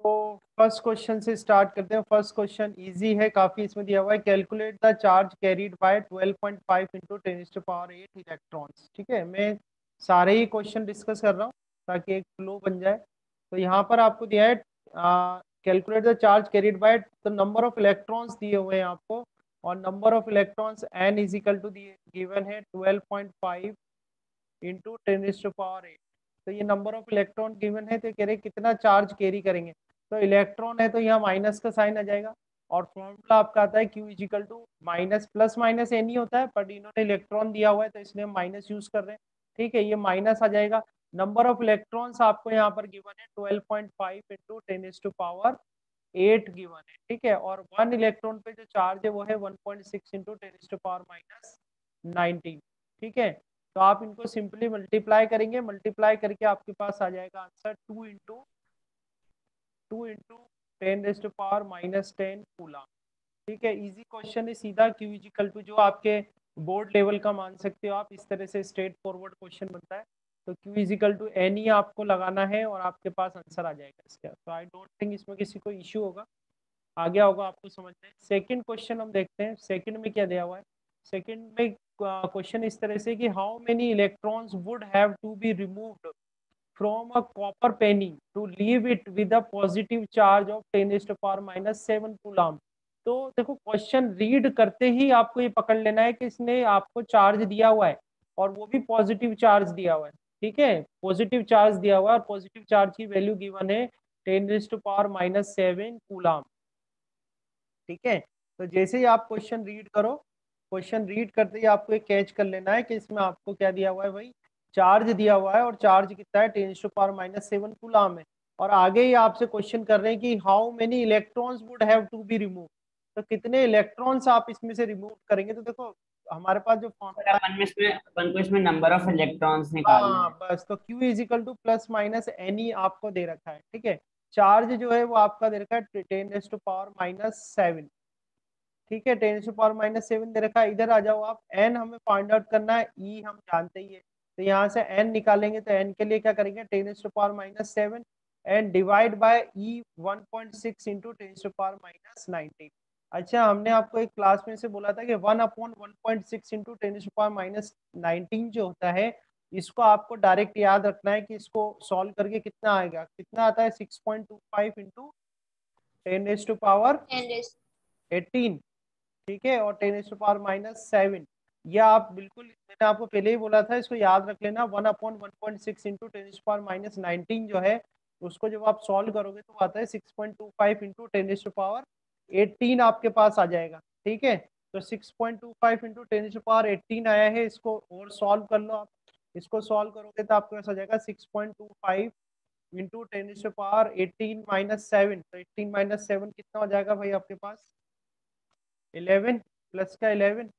तो first question से start करते हैं। फ़र्स्ट क्वेश्चन इजी है, काफ़ी इसमें दिया हुआ है। Calculate the charge carried by 12.5 point five into ten power eight electrons ठीक है, मैं सारे ही क्वेश्चन डिस्कस कर रहा हूँ, ताकि एक फ्लो बन जाए। तो यहाँ पर आपको दिया है calculate the charge carried by तो नंबर ऑफ़ इलेक्ट्रॉन्स दिए हुए हैं आपको। और number of electrons N is equal to दिए गिवन है 12.5 point five into ten power eight तो ये नंबर ऑफ़ इलेक्ट्रॉन गिवन है तो कह रहे कितना चार्ज कैरी करेंगे। तो इलेक्ट्रॉन है तो यहाँ माइनस का साइन आ जाएगा। और फॉर्मूला आपका आता है Q is equal to minus plus minus N ही होता है बट इन्होंने इलेक्ट्रॉन दिया हुआ है तो इसलिए हम माइनस यूज़ कर रहे हैं। ठीक है, ये माइनस आ जाएगा। नंबर ऑफ़ इलेक्ट्रॉन्स आपको यहाँ पर गिवन है twelve point five into ten is to power eight given है। ठीक है, और वन इलेक्ट्रॉन पे जो चार्ज है वो है one point six into ten is to power minus nineteen ठीक है तो आप इनको सिंपली मल्टीप्लाई करेंगे। मल्टीप्लाई करके आपके पास आ जाएगा answer two into two into ten raise to power minus ten coulomb ठीक है, इजी क्वेश्चन है, सीधा क्यू इजिकल टू जो आपके बोर्ड लेवल का मान सकते हो आप, इस तरह से स्ट्रेट फॉरवर्ड क्वेश्चन बनता है। तो Q is equal to N ही आपको लगाना है और आपके पास आंसर आ जाएगा इसका। तो आई डोंट थिंक इसमें किसी को इश्यू होगा। आ गया होगा आपको समझ में सेकेंड क्वेश्चन हम देखते हैं। सेकेंड में क्या दिया हुआ है? सेकेंड में क्वेश्चन इस तरह से कि how many electrons would have to be removed from a copper penny to leave it with a positive charge of 10 raised to power minus 7 coulomb तो देखो क्वेश्चन रीड करते ही आपको ये पकड़ लेना है कि इसने आपको चार्ज दिया हुआ है और वो भी पॉजिटिव चार्ज दिया हुआ है, ठीक है? पॉजिटिव चार्ज दिया हुआ है और पॉजिटिव चार्ज की वैल्यू गिवन है ten raise to power minus seven coulomb ठीक है? तो जैसे ही आप क्वेश्चन रीड करो क्वेश्चन रीड करते ही आपको एक कैच कर लेना है कि इसमें आपको क्या दिया हुआ है भाई? चार्ज दिया हुआ है और चार्ज कितना है? Ten to power minus seven coulomb है। और आगे ही आपसे क्वेश्चन कर रहे हैं कि how many electrons would have to be remove तो कितने इलेक्ट्रॉन्स आप इसमें से रिमूव करेंगे? तो देखो हमारे पास जो फॉर्मूला नंबर ऑफ़ इलेक्ट्रॉन्स निकालना हाँ। बस तो Q is equal to plus minus N E आपको दे रखा है ठीक है? चार्ज जो है वो आपका दे रखा है ten is to power minus seven ठीक है ten to power minus seven दे रखा है। इधर आ जाओ आप। एन हमें फाइंड आउट करना है। ई e हम जानते ही है। तो यहाँ से एन निकालेंगे तो एन के लिए क्या करेंगे? Ten to power minus seven and divide by E one point six into ten to power minus nineteen अच्छा हमने आपको एक क्लास में से बोला था कि one upon one point six into ten to power minus nineteen जो होता है इसको आपको डायरेक्ट याद रखना है कि इसको सॉल्व करके कितना आएगा? कितना आता है? Six point two five into ten to power eighteen ठीक है? और ten to power minus seven या आप बिल्कुल, मैंने आपको पहले ही बोला था, इसको याद रख लेना, one upon one point six into ten power minus nineteen जो है, उसको जब आप सॉल्व करोगे तो आता है six point two five into ten power eighteen आपके पास आ जाएगा, ठीक है? तो six point two five into ten power eighteen आया है, इसको और सॉल्व कर लो आप। इसको सॉल्व करोगे तो आपके पास आ जाएगा six point two five into ten power eighteen minus seven तो एटीन माइनस सेवन कितना हो जाएगा भाई आपके पास? इलेवन प्लस का इलेवन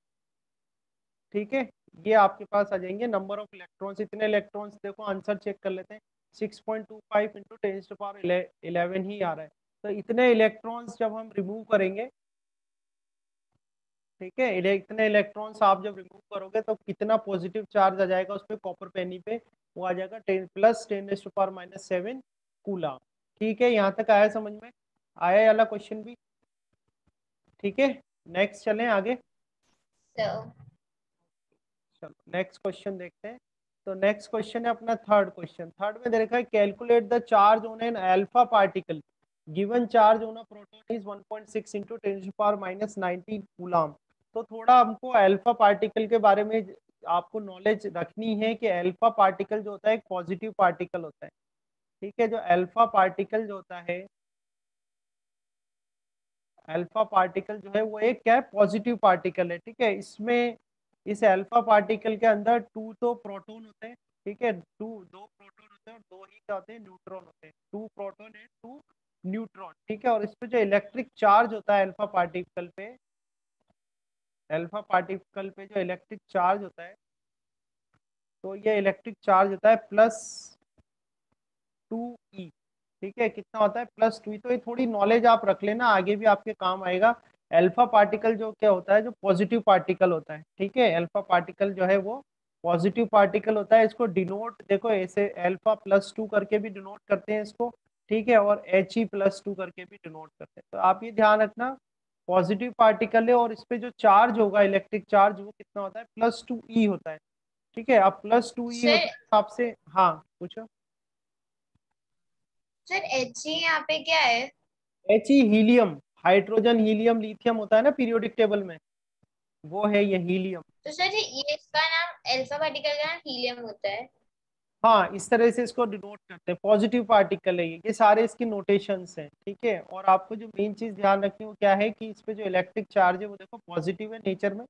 ठीक है? ये आपके पास आ जाएँगे नंबर ऑफ़ इलेक्ट्रॉन्स इतने इलेक्ट्रॉन्स देखो आंसर चेक कर लेते हैं। Six point two five into ten power eleven ही आ रहा है। तो इतने इलेक्ट्रॉन्स जब हम रिमूव करेंगे, ठीक है? इतने इलेक्ट्रॉन्स आप जब रिमूव करोगे तो कितना पॉजिटिव चार्ज आ जाएगा उस पर कॉपर पेनी पे। वो आ जाएगा ten plus ten is to power minus seven coulomb. ठीक है? यहाँ तक आया समझ में? आया वाला क्वेश्चन भी? ठीक है? नेक्स्ट चलें आगे। So. चलो नेक्स्ट क्वेश्चन देखते हैं। तो नेक्स्ट क्वेश्चन है अपना थर्ड क्वेश्चन थर्ड में देखा है calculate the charge on an alpha particle given charge on a proton is 1.6 into 10 to power minus 19 coulomb तो थोड़ा हमको अल्फ़ा पार्टिकल के बारे में आपको नॉलेज रखनी है कि अल्फ़ा पार्टिकल जो होता है, एक पॉजिटिव पार्टिकल होता है। ठीक है, जो अल्फ़ा पार्टिकल जो होता है अल्फ़ा पार्टिकल जो है, वो एक क्या है? पॉजिटिव पार्टिकल है। ठीक है, इसमें इस अल्फ़ा पार्टिकल के अंदर टू तो प्रोटोन होते हैं, ठीक है? टू दो प्रोटोन होते हैं और दो ही क्या होते हैं? न्यूट्रॉन होते हैं। टू प्रोटॉन है टू न्यूट्रॉन ठीक है? और इस पे जो इलेक्ट्रिक चार्ज होता है अल्फ़ा पार्टिकल पे अल्फ़ा पार्टिकल पे जो इलेक्ट्रिक चार्ज होता है तो ये इलेक्ट्रिक चार्ज होता है प्लस टू ई ठीक है? कितना होता है? प्लस टू तो ये थोड़ी नॉलेज आप रख लेना, आगे भी आपके काम आएगा। अल्फ़ा पार्टिकल जो क्या होता है जो पॉजिटिव पार्टिकल होता है ठीक है? अल्फ़ा पार्टिकल जो है वो पॉजिटिव पार्टिकल होता है इसको डिनोट देखो ऐसे अल्फ़ा प्लस टू करके भी डिनोट करते हैं इसको ठीक है? और एच ई प्लस टू करके भी डिनोट करते हैं। तो आप ये ध्यान रखना पॉजिटिव पार्टिकल है और इस पे जो चार्ज होगा इलेक्ट्रिक चार्ज वो कितना होता है? प्लस टू ई होता है ठीक है? अब प्लस टू ई हिसाब से हाँ पूछो। सर एच ई यहाँ पे क्या है? H E helium hydrogen helium lithium होता है ना पीरियोडिक टेबल में वो है ये हीलियम। तो सर ये इसका नाम अल्फ़ा पार्टिकल का नाम हीलियम होता है। हाँ इस तरह से इसको डिनोट करते हैं। पॉजिटिव पार्टिकल है ये। ये सारे इसके नोटेशंस हैं ठीक है? और आपको जो मेन चीज़ ध्यान रखनी वो क्या है कि इस पे जो इलेक्ट्रिक चार्ज है वो देखो पॉजिटिव है नेचर में।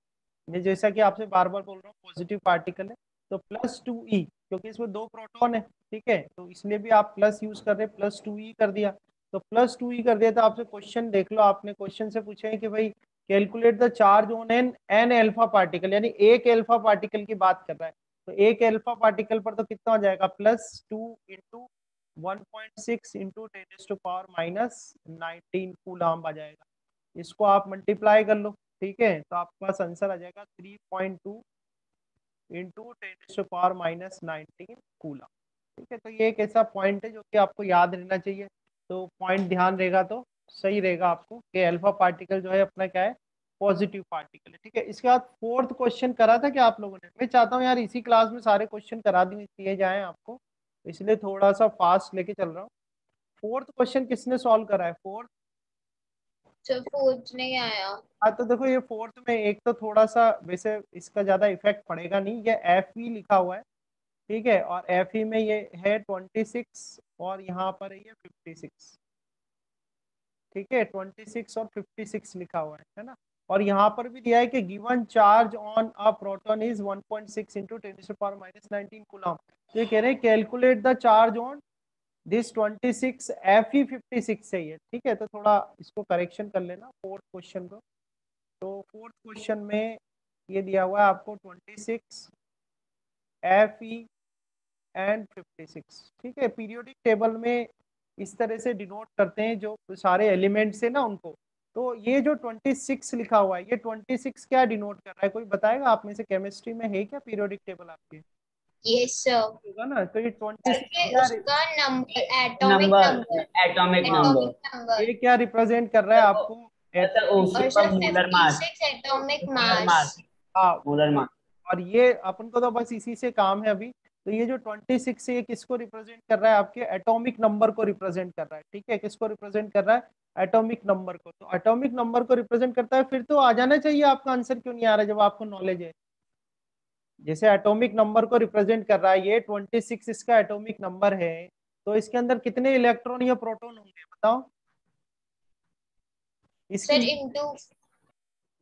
मैं जैसा कि आपसे बार बार बोल रहा हूँ पॉजिटिव पार्टिकल है। तो प्लस टू ई क्योंकि इसमें दो प्रोटोन है ठीक है? तो इसलिए भी आप प्लस यूज़ कर रहे हैं प्लस टू ई कर दिया। तो प्लस टू ही कर दिया था। आपसे क्वेश्चन देख लो। आपने क्वेश्चन से पूछे हैं कि भाई calculate the charge on an an alpha particle यानी एक एल्फा पार्टिकल की बात कर रहा है। तो एक एल्फा पार्टिकल पर तो कितना हो जाएगा? Plus two into one point six into ten to power minus nineteen coulomb आ जाएगा। इसको आप मल्टीप्लाई कर लो, ठीक है? तो आपके पास आंसर आ जाएगा three point two into ten to power minus nineteen coulomb ठीक है? तो ये एक ऐसा पॉइंट है जो कि आपको याद रहना चाहिए। तो पॉइंट ध्यान रहेगा तो सही रहेगा आपको कि अल्फ़ा पार्टिकल जो है अपना क्या है? पॉजिटिव पार्टिकल है ठीक है? इसके बाद फोर्थ क्वेश्चन करा था क्या आप लोगों ने? मैं चाहता हूँ यार इसी क्लास में सारे क्वेश्चन करा दिए जाए आपको। इसलिए थोड़ा सा फास्ट लेके चल रहा हूँ। फोर्थ क्वेश्चन किसने सॉल्व करा है? फोर्थ फोर्थ नहीं आया। हाँ तो देखो ये फोर्थ में एक तो थोड़ा सा वैसे इसका ज़्यादा इफ़ेक्ट पड़ेगा नहीं। ये एफ़ ई लिखा हुआ है। ठीक है? और एफ़ ई में ये है ट्वेंटी सिक्स और यहाँ पर है ये फिफ्टी सिक्स ठीक है? ट्वेंटी सिक्स और फिफ्टी सिक्स लिखा हुआ है है ना? और यहाँ पर भी दिया है कि given charge on a proton is 1.6 point six into ten power minus nineteen coulomb तो ये कह रहे हैं calculate the charge on this 26 F E fifty six है ये। ठीक है? तो थोड़ा इसको करेक्शन कर लेना फोर्थ क्वेश्चन को। तो फोर्थ क्वेश्चन में ये दिया हुआ है आपको 26 एफ़ ई एंड 56 ठीक है? पीरियोडिक टेबल में इस तरह से डिनोट करते हैं जो सारे एलिमेंट्स है ना उनको। तो ये जो 26 लिखा हुआ है ये 26 क्या डिनोट कर रहा है? कोई बताएगा? आप में से केमिस्ट्री में है क्या पीरियोडिक टेबल आपके? यस सर होगा ना? तो ये 26 क्या उसका number atomic number atomic number ये क्या रिप्रेजेंट कर रहा है आपको? मास एटॉमिक मास हाँ। मास और ये अपन को तो बस इसी से काम है अभी। तो ये जो 26 है ये किसको रिप्रेजेंट कर रहा है? आपके एटॉमिक नंबर को रिप्रेजेंट कर रहा है ठीक है? किसको रिप्रेजेंट कर रहा है? एटॉमिक नंबर को। तो एटॉमिक नंबर को रिप्रेजेंट करता है फिर तो आ जाना चाहिए आपका आंसर क्यों नहीं आ रहा जब आपको नॉलेज है? जैसे एटॉमिक नंबर को रिप्रेजेंट कर रहा है ये 26 इसका एटॉमिक नंबर है तो इसके अंदर कितने इलेक्ट्रॉन या प्रोटॉन होंगे बताओ? इसके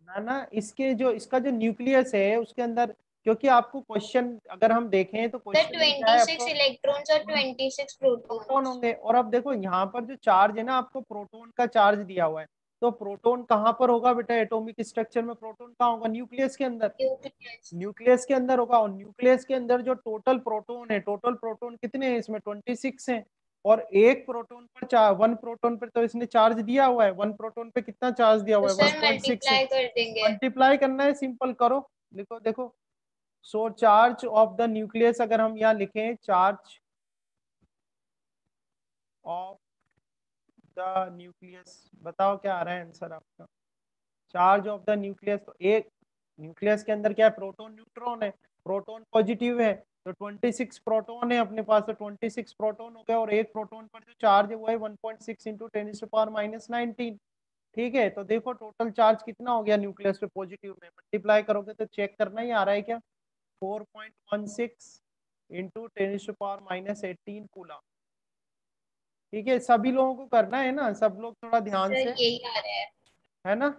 ना ना इसके जो इसका जो न्यूक्लियस है उसके अंदर क्योंकि आपको क्वेश्चन अगर हम देखें तो क्वेश्चन इलेक्ट्रॉन्स और 26 प्रोटॉन होंगे। और अब देखो यहाँ पर जो चार्ज है ना आपको प्रोटॉन का चार्ज दिया हुआ है। तो प्रोटॉन कहाँ पर होगा बेटा? एटॉमिक स्ट्रक्चर में प्रोटॉन कहाँ होगा? न्यूक्लियस के अंदर। न्यूक्लियस के अंदर होगा। और न्यूक्लियस के अंदर जो टोटल प्रोटोन है टोटल प्रोटोन कितने हैं? इसमें ट्वेंटी सिक्स है। और एक प्रोटोन पर चार वन प्रोटोन पर तो इसने चार्ज दिया हुआ है। वन प्रोटोन पे कितना चार्ज दिया हुआ है? मल्टीप्लाई करना है सिंपल करो। लिखो देखो। So charge of the nucleus अगर हम यहाँ लिखें चार्ज ऑफ़ द न्यूक्लियस बताओ क्या आ रहा है आंसर आपका? चार्ज ऑफ़ द न्यूक्लियस तो एक न्यूक्लियस के अंदर क्या है? प्रोटॉन न्यूट्रॉन है प्रोटोन पॉजिटिव है तो 26 प्रोटॉन है अपने पास तो 26 प्रोटॉन हो गया और एक प्रोटॉन पर जो चार्ज है वो है 1.6 point six into ten power minus nineteen ठीक है? तो देखो टोटल चार्ज कितना हो गया न्यूक्लियस पे पॉजिटिव में। मल्टीप्लाई करोगे तो चेक करना ही आ रहा है क्या? 4.16 into ten power minus eighteen coulomb ठीक है सभी लोगों को करना है ना? सब लोग थोड़ा ध्यान से। यही आ रहा है। है ना?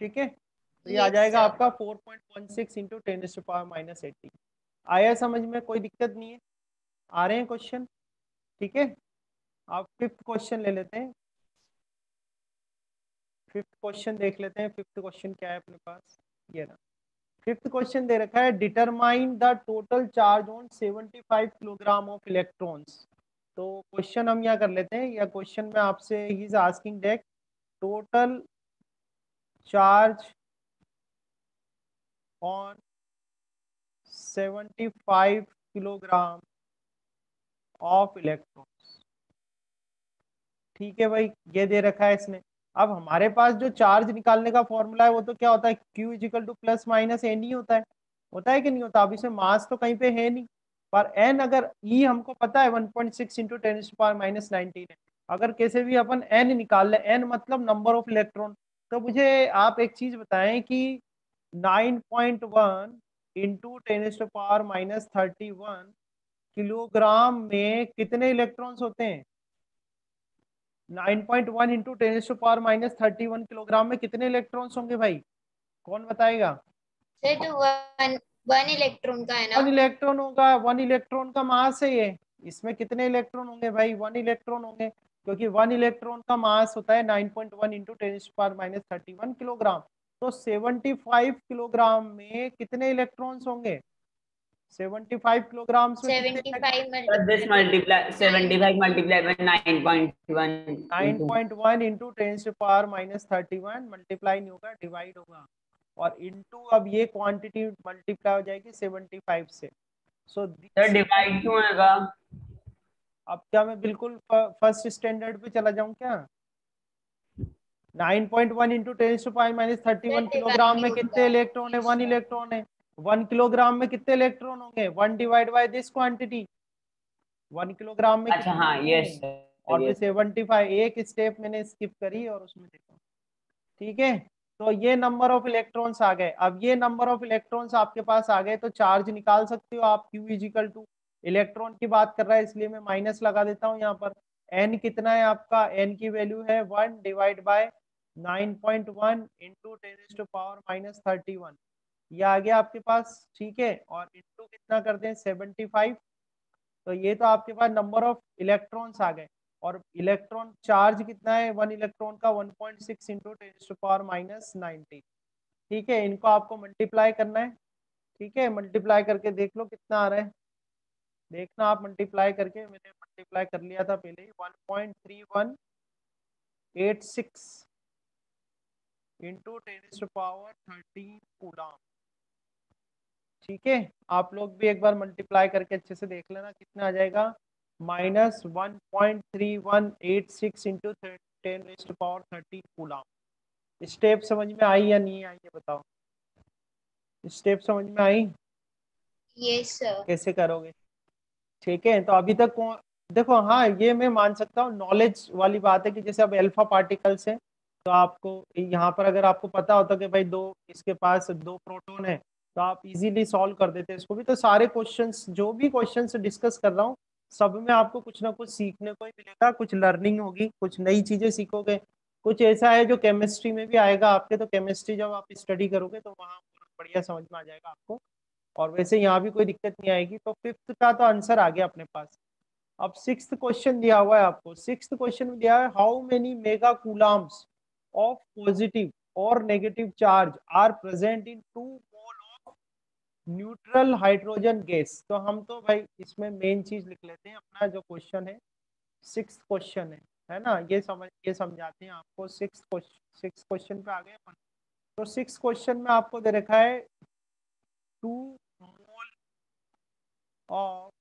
ठीक है? तो ये आ जाएगा आपका 4.16 into ten power minus eighteen आया समझ में? कोई दिक्कत नहीं है। आ रहे हैं क्वेश्चन ठीक है? आप फिफ्थ क्वेश्चन ले लेते हैं। फिफ्थ क्वेश्चन देख लेते हैं। फिफ्थ क्वेश्चन क्या है अपने पास? ये ना फिफ्थ क्वेश्चन दे रखा है determine the total charge on 75 kilogram of electrons तो क्वेश्चन हम यहाँ कर लेते हैं, या क्वेश्चन में आपसे ही is asking the total charge on 75 kilogram of electrons ठीक है भाई, ये दे रखा है इसने। अब हमारे पास जो चार्ज निकालने का फॉर्मूला है, वो तो क्या होता है? Q is equal to plus minus n ही होता है। होता है कि नहीं होता? अब इसमें मास तो कहीं पे है नहीं। पर एन अगर ई e हमको पता है 1.6 point six into ten power minus nineteen है। अगर कैसे भी अपन एन निकाल लें एन मतलब नंबर ऑफ़ इलेक्ट्रॉन तो मुझे आप एक चीज़ बताएँ कि 9.1 point one into ten power minus thirty one kilogram में कितने इलेक्ट्रॉन्स होते हैं? 9.1 point one into ten power minus thirty one kilogram में कितने इलेक्ट्रॉन्स होंगे भाई? कौन बताएगा? वन वन इलेक्ट्रॉन का है ना? वन इलेक्ट्रॉन होगा वन इलेक्ट्रॉन का मास है ये। इसमें कितने इलेक्ट्रॉन होंगे भाई? वन इलेक्ट्रॉन होंगे क्योंकि वन इलेक्ट्रॉन का मास होता है 9.1 point one into ten power minus thirty one kilogram तो 75 किलोग्राम में कितने इलेक्ट्रॉन्स होंगे? 75 किलोग्राम में 75 So this multiply 75 multiplied by 9.1 9.1 into 10 to power minus 31 multiply नहीं होगा डिवाइड होगा। और इनटू अब ये क्वांटिटी मल्टीप्लाई हो जाएगी 75 से। सो सर डिवाइड क्यों होगा अब क्या मैं बिल्कुल फ़र्स्ट स्टैंडर्ड पे चला जाऊँ क्या? 9.1 point one into ten to power minus thirty one kilogram में कितने इलेक्ट्रॉन है? वन इलेक्ट्रॉन है। वन किलोग्राम में कितने इलेक्ट्रॉन होंगे? One divide by this quantity. One kilogram में अच्छा हाँ यस और फिर सेवेंटी फाइव एक स्टेप मैंने स्किप करी और उसमें देखो। ठीक है? तो ये नंबर ऑफ़ इलेक्ट्रॉन्स आ गए। अब ये नंबर ऑफ़ इलेक्ट्रॉन्स आपके पास आ गए तो चार्ज निकाल सकते हो आप। क्यू इजिकल टू इलेक्ट्रॉन की बात कर रहा है इसलिए मैं माइनस लगा देता हूँ यहाँ पर। एन कितना है आपका? एन की वैल्यू है one divide by nine point one into ten power minus thirty one ये आ गया आपके पास, ठीक है? और इंटू कितना करते हैं? Seventy five. तो ये तो आपके पास नंबर ऑफ़ इलेक्ट्रॉन्स आ गए। और इलेक्ट्रॉन चार्ज कितना है? वन इलेक्ट्रॉन का one point six into ten power minus ninety. ठीक है? इनको आपको मल्टीप्लाई करना है। ठीक है? मल्टीप्लाई करके देख लो कितना आ रहा है। देखना आप मल्टीप्लाई करके। मैंने मल्टीप्लाई कर लिया था पहले ही। One point three one eight six into ten power thirteen coulomb ठीक है? आप लोग भी एक बार मल्टीप्लाई करके अच्छे से देख लेना कितना आ जाएगा। Minus one point three one eight six into ten rest power thirty coulomb step समझ में आई या नहीं आई ये बताओ? स्टेप समझ में आई? यस सर कैसे करोगे? ठीक है तो अभी तक कौन देखो हाँ ये मैं मान सकता हूँ नॉलेज वाली बात है कि जैसे अब अल्फ़ा पार्टिकल्स है तो आपको यहाँ पर अगर आपको पता होता कि भाई दो इसके पास दो प्रोटोन है तो आप इजीली सॉल्व कर देते हैं इसको भी। तो सारे क्वेश्चंस जो भी क्वेश्चंस डिस्कस कर रहा हूँ, सब में आपको कुछ ना कुछ सीखने को ही मिलेगा। कुछ लर्निंग होगी, कुछ नई चीज़ें सीखोगे। कुछ ऐसा है जो केमिस्ट्री में भी आएगा आपके। तो केमिस्ट्री जब आप स्टडी करोगे तो वहाँ बढ़िया समझ में आ जाएगा आपको। और वैसे यहाँ भी कोई दिक्कत नहीं आएगी। तो फिफ्थ का तो आंसर आ गया अपने पास। अब सिक्स क्वेश्चन दिया हुआ है आपको। सिक्स क्वेश्चन में दिया है how many mega coulombs of positive और negative charge are present in two neutral hydrogen gas. तो हम तो भाई इसमें मेन चीज़ लिख लेते हैं, अपना जो क्वेश्चन है सिक्स क्वेश्चन है है ना? ये समझ, ये समझाते हैं आपको। सिक्स क्वेश्चन सिक्स क्वेश्चन पे आ गए तो सिक्स क्वेश्चन में आपको दे रखा है two mole of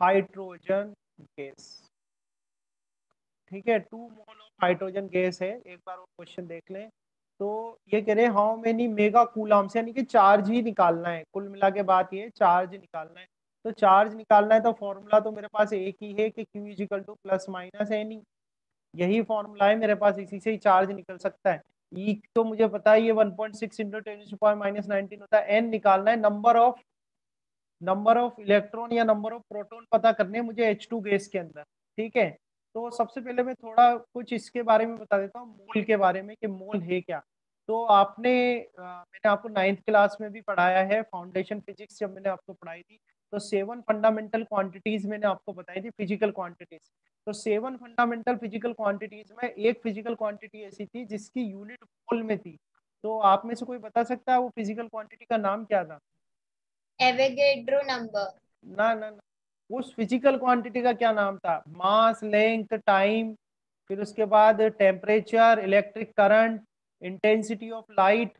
hydrogen gas ठीक है? Two mole of hydrogen gas है। एक बार वो क्वेश्चन देख लें। तो ये कह रहे हैं हाउ मेनी मेगा कूलाम्स यानी कि चार्ज ही निकालना है। कुल मिला के बात ये चार्ज निकालना है। तो चार्ज निकालना है तो फॉर्मूला तो मेरे पास एक ही है कि Q is equal to plus minus है नहीं यही फॉर्मूला है, मेरे पास इसी से ही चार्ज निकल सकता है। ई e तो मुझे पता है, ये 1.6 point six into ten minus nineteen होता है। एन निकालना है number of number of electron या नंबर ऑफ़ प्रोटोन पता करने मुझे एच टू गैस के अंदर। ठीक है? तो सबसे पहले मैं थोड़ा कुछ इसके बारे में बता देता हूँ मोल के बारे में कि मोल है क्या। तो आपने आ, मैंने आपको नाइन्थ क्लास में भी पढ़ाया है फाउंडेशन फिजिक्स जब मैंने आपको पढ़ाई थी तो सेवन फंडामेंटल क्वांटिटीज मैंने आपको बताई थी फ़िज़िकल क्वांटिटीज तो सेवन फंडामेंटल फ़िज़िकल क्वांटिटीज में एक फ़िज़िकल क्वांटिटी ऐसी थी जिसकी यूनिट मोल में थी। तो आप में से कोई बता सकता है वो फ़िज़िकल क्वांटिटी का नाम क्या था? एवोगेड्रो नंबर ना ना ना। उस फ़िज़िकल क्वांटिटी का क्या नाम था? मास लेंथ टाइम फिर उसके बाद temperature electric current intensity of light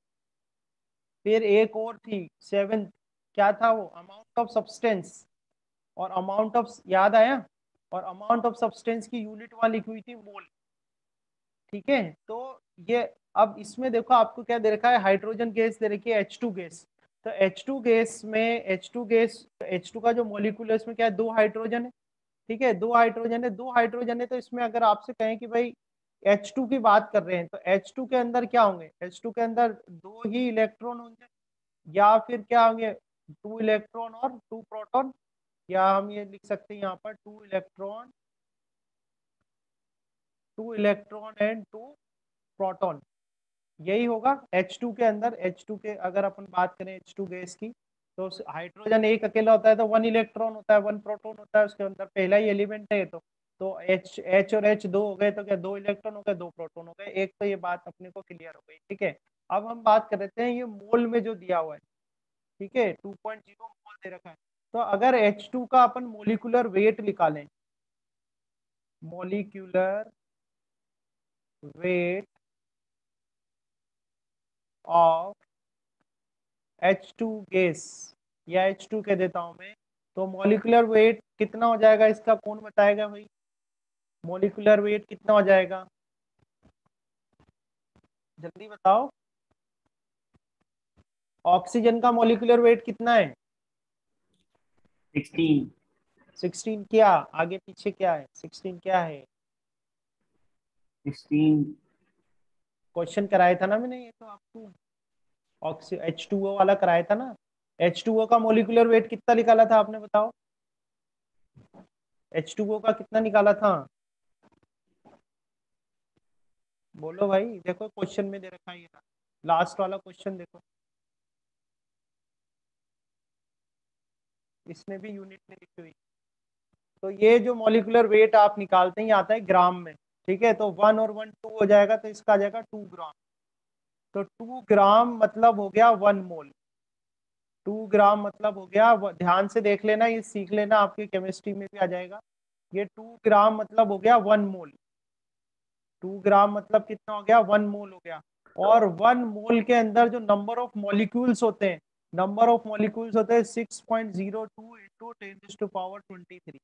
फिर एक और थी सेवन क्या था वो? अमाउंट ऑफ़ सब्सटेंस और अमाउंट ऑफ़ याद आया? और अमाउंट ऑफ़ सब्सटेंस की यूनिट वहाँ लिखी हुई थी मोल। ठीक है? तो ये, अब इसमें देखो, आपको क्या दे रखा है? हाइड्रोजन गैस दे रखी है एच गैस तो एच टू गैस में H two gas H two का जो मोलिकुल है, इसमें क्या है? दो हाइड्रोजन है, ठीक है? दो हाइड्रोजन है, दो हाइड्रोजन है तो इसमें अगर आपसे कहें कि भाई एच टू की बात कर रहे हैं तो एच टू के अंदर क्या होंगे? एच टू के अंदर दो ही इलेक्ट्रॉन होंगे, या फिर क्या होंगे? टू इलेक्ट्रॉन और टू प्रोटॉन या हम ये लिख सकते हैं यहाँ पर two electron two electron and two proton यही होगा H2 के अंदर H2 के अगर अपन बात करें H2 गैस की तो हाइड्रोजन एक अकेला होता है तो वन इलेक्ट्रॉन होता है वन प्रोटॉन होता है, उसके अंदर पहला ही एलिमेंट है तो। तो H H और H दो हो गए तो क्या दो इलेक्ट्रॉन हो गए, दो प्रोटॉन हो गए, एक तो ये बात अपने को क्लियर हो गई, ठीक है? अब हम बात कर रहे हैं ये मोल में जो दिया हुआ है, ठीक है? टू पॉइंट ज़ीरो मोल दे रखा है। तो अगर H2 का अपन मोलिकुलर वेट निकालें molecular weight of H2 gas या H2 कह देता हूँ मैं तो मोलिकुलर वेट कितना हो जाएगा इसका कौन बताएगा भाई? मोलिकुलर वेट कितना हो जाएगा? जल्दी बताओ। ऑक्सीजन का मोलिकुलर वेट कितना है? सिक्सटीन सिक्सटीन क्या? आगे पीछे क्या है? सिक्सटीन क्या है? सिक्सटीन क्वेश्चन कराया था ना मैंने, ये तो आपको ऑक्सी एच टू ओ वाला कराया था ना। एच टू ओ का मोलिकुलर वेट कितना निकाला था आपने बताओ? एच टू ओ का कितना निकाला था? बोलो भाई, देखो क्वेश्चन में दे रखा है लास्ट वाला क्वेश्चन देखो। इसमें भी यूनिट में लिखी हुई। तो ये जो मोलिकुलर वेट आप निकालते हैं, ये आता है ग्राम में। ठीक है? तो वन और वन टू हो जाएगा तो इसका आ जाएगा टू ग्राम तो टू ग्राम मतलब हो गया वन मोल टू ग्राम मतलब हो गया ध्यान से देख लेना, ये सीख लेना, आपकी केमिस्ट्री में भी आ जाएगा. ये टू ग्राम मतलब हो गया वन मोल टू ग्राम मतलब कितना हो गया? वन मोल हो गया. और वन मोल के अंदर जो नंबर ऑफ़ मॉलिक्यूल्स होते हैं नंबर ऑफ़ मॉलिक्यूल्स होते हैं six point zero two into ten to power twenty three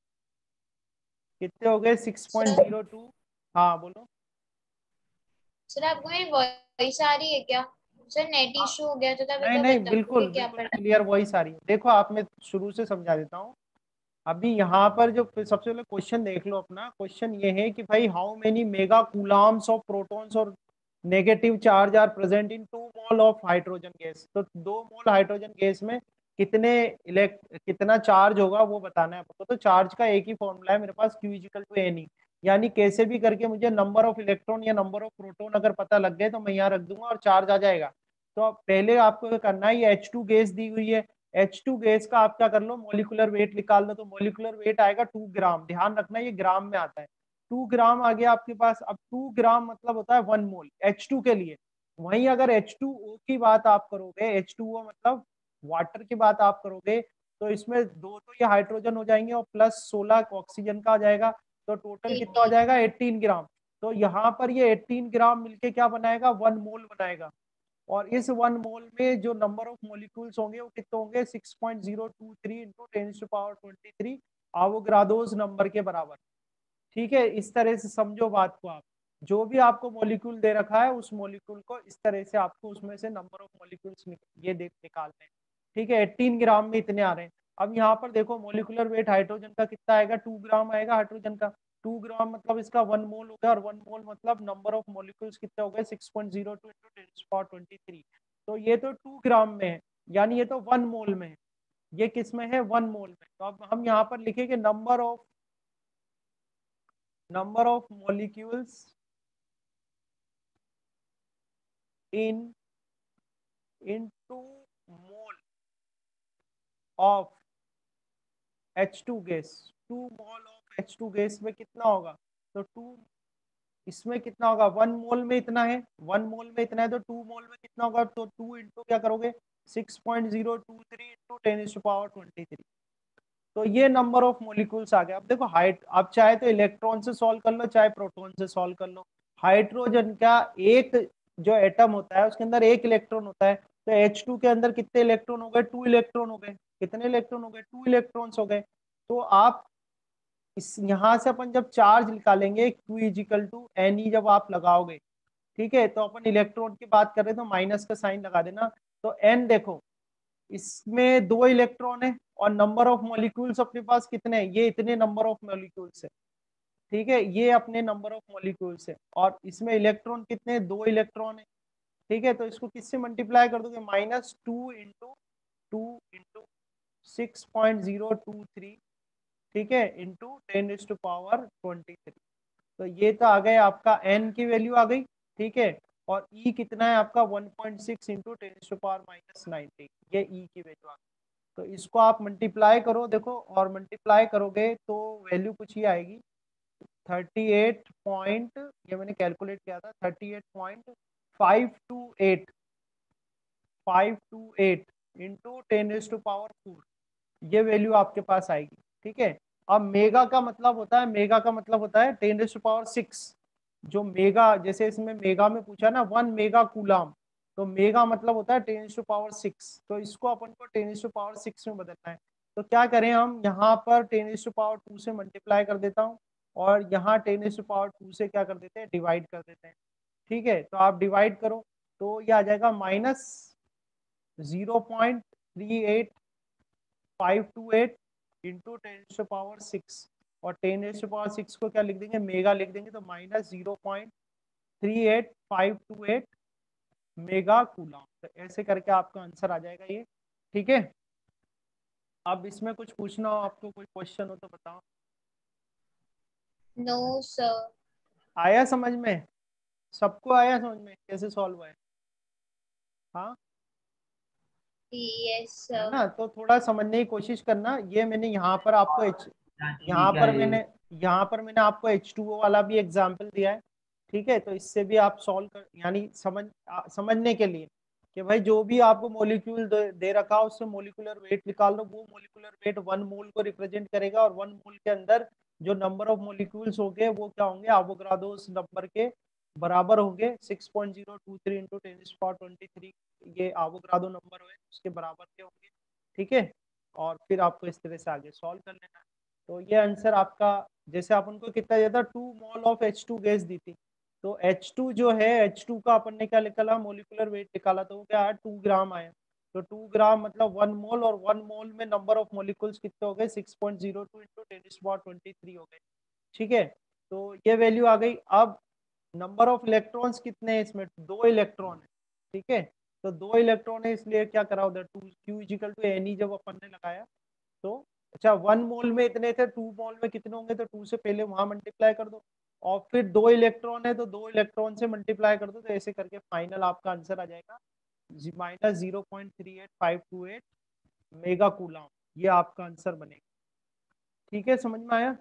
कितने हो गए? सिक्स पॉइंट ज़ीरो टू हाँ बोलो। सर आपको मेरी वॉइस आ रही है क्या? सर नेट इशू हो गया तो तब नहीं नहीं बिल्कुल क्लियर वॉइस आ रही है। देखो आप मैं शुरू से समझा देता हूँ। अभी यहाँ पर जो सबसे पहले क्वेश्चन देख लो अपना। क्वेश्चन ये है कि भाई how many mega coulombs of protons और negative charge are present in two mole of hydrogen gas तो दो मोल हाइड्रोजन गैस में कितने इलेक्ट कितना चार्ज होगा वो बताना है आपको। तो चार्ज का एक ही फॉर्मूला है मेरे पास Q is equal to n e यानी कैसे भी करके मुझे नंबर ऑफ़ इलेक्ट्रॉन या नंबर ऑफ़ प्रोटोन अगर पता लग गए तो मैं यहाँ रख दूँगा और चार्ज आ जाएगा। तो पहले आपको करना है, ये टू गैस दी हुई है। एच टू गैस का आप क्या कर लो मोलिकुलर वेट निकाल लो। तो मोलिकुलर वेट आएगा टू ग्राम ध्यान रखना ये ग्राम में आता है। टू ग्राम आ गया आपके पास। अब टू ग्राम मतलब होता है वन मोल एच टू के लिए। वहीं अगर एच टू ओ की बात आप करोगे एच टू ओ मतलब वाटर की बात आप करोगे तो इसमें दो तो ये हाइड्रोजन हो जाएँगे और प्लस सोलह ऑक्सीजन का आ जाएगा। तो टोटल कितना हो जाएगा? Eighteen gram. तो यहाँ पर ये एट्टीन ग्राम मिलके क्या बनाएगा? वन मोल बनाएगा। और इस वन मोल में जो नंबर ऑफ़ मोलिक्यूल्स होंगे वो कितने होंगे? Six point zero two three into ten to power twenty three Avogadro's number के बराबर। ठीक है? इस तरह से समझो बात को आप। जो भी आपको मोलिक्यूल दे रखा है उस मोलिक्यूल को इस तरह से आपको उसमें से नंबर ऑफ़ मोलिक्यूल्स ये देख निकालने हैं। ठीक है? एट्टीन ग्राम में इतने आ रहे हैं। अब यहाँ पर देखो मोलिकुलर वेट हाइड्रोजन का कितना आएगा? टू ग्राम आएगा हाइड्रोजन का। टू ग्राम मतलब इसका वन मोल हो गया और वन मोल मतलब नंबर ऑफ़ मोलिकुल्स कितने हो गए? Six point zero two into ten power twenty three तो ये तो टू ग्राम में है, यानी ये तो वन मोल में है। ये किसमें है? वन मोल में। तो अब हम यहाँ पर लिखेंगे number of number in in two mole mole of H2 gas two mole of H2 gas में कितना होगा? तो टू इसमें कितना होगा? वन मोल में इतना है। वन मोल में इतना है तो टू मोल में कितना होगा? तो टू इंटू क्या करोगे? Six point zero two three into ten power twenty three तो ये नंबर ऑफ़ मोलिक्यूल्स आ गए अब देखो हाइट आप चाहे तो इलेक्ट्रॉन से सॉल्व कर लो, चाहे प्रोटॉन से सॉल्व कर लो। हाइड्रोजन का एक जो एटम होता है, उसके अंदर एक इलेक्ट्रॉन होता है। तो H2 के अंदर कितने इलेक्ट्रॉन हो गए? टू इलेक्ट्रॉन हो गए। कितने इलेक्ट्रॉन हो गए? टू इलेक्ट्रॉन्स हो गए। तो आप इस, यहाँ से अपन जब चार्ज निकालेंगे Q is equal to N E जब आप लगाओगे, ठीक है? तो अपन इलेक्ट्रॉन की बात कर रहे तो माइनस का साइन लगा देना। तो एन देखो, इसमें दो इलेक्ट्रॉन है और नंबर ऑफ़ मॉलिक्यूल्स अपने पास कितने हैं? ये इतने नंबर ऑफ़ मॉलिक्यूल्स है, ठीक है? ये अपने नंबर ऑफ़ मॉलिक्यूल्स है। और इसमें इलेक्ट्रॉन कितने दो इलेक्ट्रॉन है। ठीक है तो इसको किससे मल्टीप्लाई कर दोगे? Minus two into two into six point zero two three ठीक है into ten is to power twenty three तो ये तो आ गए आपका एन की वैल्यू आ गई, ठीक है, और ई e कितना है आपका? 1.6 point six into ten to power minus ninety ये ई e की वैल्यू आ गई। तो इसको आप मल्टीप्लाई करो, देखो, और मल्टीप्लाई करोगे तो वैल्यू कुछ ही आएगी। थर्टी एट पॉइंट ये मैंने कैलकुलेट किया था thirty eight point five two eight five two eight into ten to power four ये वैल्यू आपके पास आएगी, ठीक है? अब मेगा का मतलब होता है मेगा का मतलब होता है टेन टू पावर सिक्स जो मेगा जैसे इसमें मेगा में पूछा ना वन मेगा कूलाम तो मेगा मतलब होता है टेन टू पावर सिक्स तो इसको अपन को टेन टू पावर सिक्स में बदलना है। तो क्या करें हम, यहाँ पर टेन टू पावर टू से मल्टीप्लाई कर देता हूँ, और यहाँ टेन टू पावर टू से क्या कर देते हैं डिवाइड कर देते हैं। ठीक है? तो आप डिवाइड करो तो ये आ जाएगा minus zero point three eight five two eight into ten to power six और टेन एस पावर सिक्स को क्या लिख देंगे? मेगा लिख देंगे तो minus zero point three eight five two eight mega coulomb तो ऐसे करके आपका आंसर आ जाएगा ये ठीक है? अब इसमें कुछ पूछना हो आपको कोई क्वेश्चन हो तो बताओ। नो no, सर आया समझ में? सबको आया समझ में? कैसे सॉल्व हुआ है? हाँ? Yes, है ना? तो थोड़ा समझने की कोशिश करना। ये मैंने यहाँ पर आपको यहाँ पर मैंने यहाँ पर मैंने आपको एच वाला भी एग्ज़ाम्पल दिया है। ठीक है? तो इससे भी आप सॉल्व कर यानी समझ आ, समझने के लिए कि भाई जो भी आपको मोलिक्यूल दे, दे रखा हो उससे मोलिकुलर वेट निकाल लो। वो मोलिकुलर वेट वन मोल को रिप्रेजेंट करेगा और वन मोल के अंदर जो नंबर ऑफ़ मोलिक्यूल्स होंगे वो क्या होंगे? आवोग्रादोस नंबर के बराबर होंगे six point zero two three into ten twenty three ये आवोग्रादो नंबर हुए, उसके बराबर के होंगे, ठीक है? और फिर आपको इस तरह से आगे सॉल्व कर लेना। तो ये आंसर आपका, जैसे अपन को कितना दिया था two mole of H two gas दी थी। तो एच टू जो है एच टू का अपन ने क्या निकाला? मोलिकुलर वेट निकाला तो वो क्या आया? टू ग्राम आया। तो टू ग्राम मतलब वन मोल और वन मोल में नंबर ऑफ़ मोलिकुल्स कितने हो गए? Six point zero two into ten twenty three हो गए। ठीक है? तो ये वैल्यू आ गई। अब नंबर ऑफ़ इलेक्ट्रॉन्स कितने हैं इसमें? दो इलेक्ट्रॉन है, ठीक है? तो दो इलेक्ट्रॉन है, इसलिए क्या करा उधर? To Q equal to n e जब अपन ने लगाया तो अच्छा वन मोल में इतने थे टू मोल में कितने होंगे? तो टू से पहले वहाँ मल्टीप्लाई कर दो। और फिर दो इलेक्ट्रॉन है तो दो इलेक्ट्रॉन से मल्टीप्लाई कर दो तो ऐसे करके फाइनल आपका आंसर आ जाएगा। Minus zero point three eight five two eight mega coulomb ये आपका आंसर बनेगा। ठीक है, समझ में आया?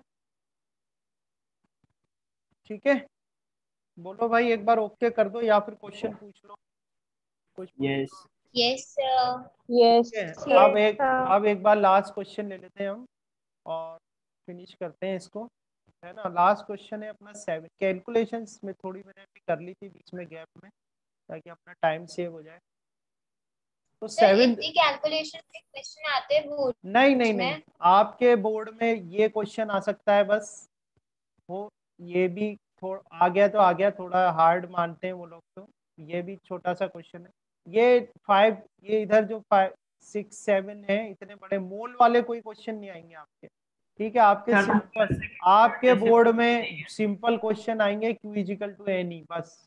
ठीक है? बोलो भाई एक बार ओके कर दो या फिर क्वेश्चन पूछ लो। कुछ यस यस यस अब एक अब एक बार लास्ट क्वेश्चन ले लेते हैं हम और फिनिश करते हैं इसको। है ना? लास्ट क्वेश्चन है अपना सेवन कैलकुलेशन में थोड़ी मैंने अभी कर ली थी बीच में गैप में ताकि अपना टाइम सेव हो जाए। तो सेवन कैलकुलेशन के क्वेश्चन आते हैं बोर्ड नहीं नहीं नहीं। आपके बोर्ड में ये क्वेश्चन आ सकता है बस। वो ये भी आ गया तो आ गया थोड़ा हार्ड मानते हैं वो लोग तो। ये भी छोटा सा क्वेश्चन है। ये फाइव ये इधर जो फाइव सिक्स सेवन है इतने बड़े मोल वाले कोई क्वेश्चन नहीं आएँगे आपके। ठीक है आपके सिंपल आपके बोर्ड में सिंपल क्वेश्चन आएँगे Q equal to n e बस।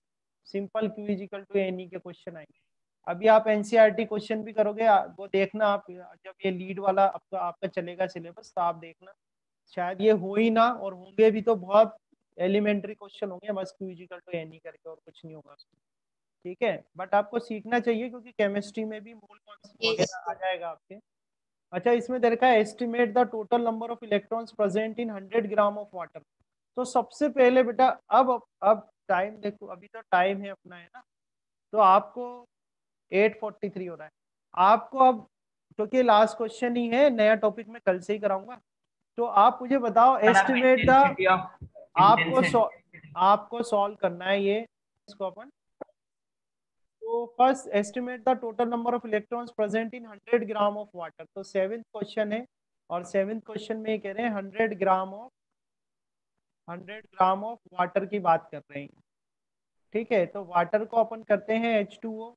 Simple Q equal to n e के क्वेश्चन आएँगे। अभी आप एनसीईआरटी क्वेश्चन e भी करोगे वो देखना आप जब ये लीड वाला आपका आपका चलेगा सिलेबस तो आप देखना। शायद ये हो ही ना और होंगे भी तो बहुत एलिमेंट्री क्वेश्चन होंगे bus queue is equal to any करके और कुछ नहीं होगा उसमें। ठीक है? बट आपको सीखना चाहिए क्योंकि केमिस्ट्री में भी मोल आ जाएगा आपके। अच्छा इसमें दे रखा है estimate the total number of electrons present in 100 gram of water तो सबसे पहले बेटा अब अब टाइम देखो अभी तो टाइम है अपना है ना? तो आपको 843 हो रहा है। आपको अब क्योंकि तो लास्ट क्वेश्चन ही है नया टॉपिक में कल से ही कराऊँगा। तो आप मुझे बताओ एस्टिमेट द आपको आपको सॉल्व करना है ये इसको अपन। तो first estimate the total number of electrons present in 100 gram of water तो सेवेंथ क्वेश्चन है और सेवेंथ क्वेश्चन में ये कह रहे हैं 100 gram of hundred gram of water की बात कर रहे हैं। ठीक है तो वाटर को अपन करते हैं H two O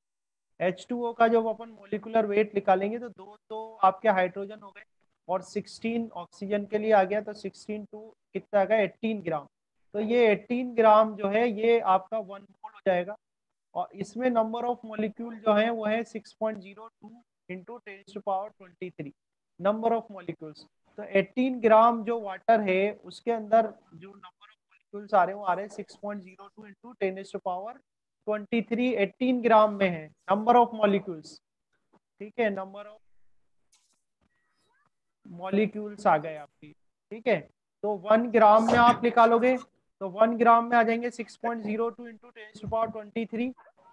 H two O का जब अपन मोलिकुलर वेट निकालेंगे तो दो तो आपके हाइड्रोजन हो गए। और 16 ऑक्सीजन के लिए आ गया तो 16 टू कितना आ गया? 18 ग्राम तो ये 18 ग्राम जो है, ये आपका वन मोल हो जाएगा। और इसमें नंबर ऑफ़ मॉलिक्यूल जो है, वो है 6.02 point zero two into ten power twenty number of molecules तो 18 ग्राम जो वाटर है, उसके अंदर जो नंबर ऑफ़ मॉलिक्यूल्स आ रहे हैं, वो आ रहे हैं 6.02 point zero two into ten power twenty three eighteen gram में है. नंबर ऑफ़ मॉलिक्यूल्स ठीक है? नंबर ऑफ़ मॉलिक्यूल्स आ गए आपकी, ठीक है? तो वन ग्राम में आप निकालोगे तो वन ग्राम में आ जाएँगे six point zero two into ten power twenty three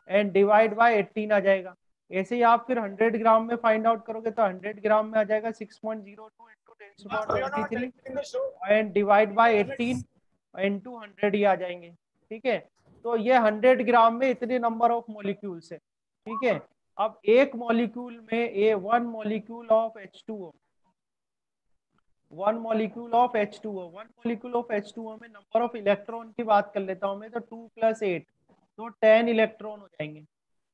and divide by eighteen आ जाएगा। ऐसे ही आप फिर हंड्रेड ग्राम में फाइंड आउट करोगे तो हंड्रेड ग्राम में आ जाएगा six point zero two into ten power twenty three and divide by eighteen into hundred ही आ जाएँगे, ठीक है? तो ये हंड्रेड ग्राम में इतने नंबर ऑफ़ मोलिक्यूल्स है, ठीक है? अब एक मॉलिक्यूल में a one molecule of H two O one molecule of H two O one molecule of H two O में नंबर ऑफ़ इलेक्ट्रॉन की बात कर लेता हूँ मैं तो टू प्लस एट तो टेन इलेक्ट्रॉन हो जाएँगे।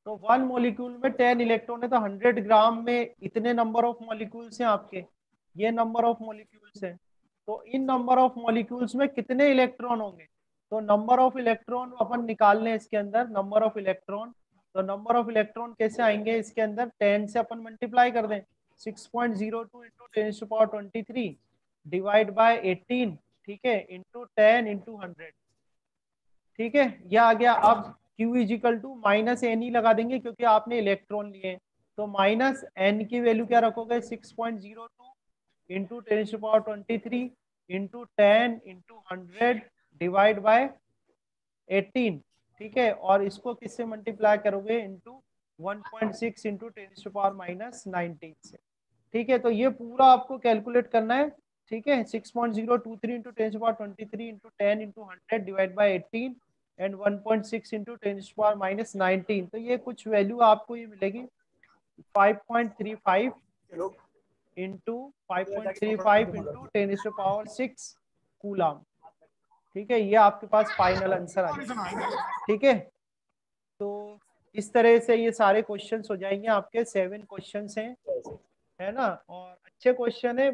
तो वन मॉलिक्यूल में टेन इलेक्ट्रॉन है तो हंड्रेड ग्राम में इतने नंबर ऑफ़ मॉलिक्यूल्स हैं आपके। ये नंबर ऑफ़ मॉलिक्यूल्स हैं। तो इन नंबर ऑफ़ मॉलिक्यूल्स में कितने इलेक्ट्रॉन होंगे? तो नंबर ऑफ़ इलेक्ट्रॉन अपन निकाल लें इसके अंदर नंबर ऑफ़ इलेक्ट्रॉन तो नंबर ऑफ़ इलेक्ट्रॉन कैसे आएँगे इसके अंदर? टेन से अपन मल्टीप्लाई कर दें। Six point zero two into ten power twenty three divide by eighteen, ठीक है इंटू टेन इंटू हंड्रेड। ठीक है, यह आ गया। अब Q equal to minus n ही लगा देंगे, क्योंकि आपने इलेक्ट्रॉन लिए तो माइनस एन की वैल्यू क्या रखोगे? Six point zero two into ten power twenty three into ten into hundred divide by eighteen ठीक है? और इसको किससे मल्टीप्लाई करोगे? Into one point six into ten power minus nineteen से। ठीक है तो ये पूरा आपको कैलकुलेट करना है। ठीक है? Six point zero two three into ten power twenty three into ten into hundred divide by eighteen and one point six into ten power minus nineteen तो ये कुछ वैल्यू आपको ये मिलेगी। Five point three five into five point three five into ten power six coulomb ठीक है? ये आपके पास फाइनल आंसर आ जाएगा ठीक है? तो इस तरह से ये सारे क्वेश्चन हो जाएँगे आपके। सेवन क्वेश्चन हैं। है ना? और अच्छे क्वेश्चन है।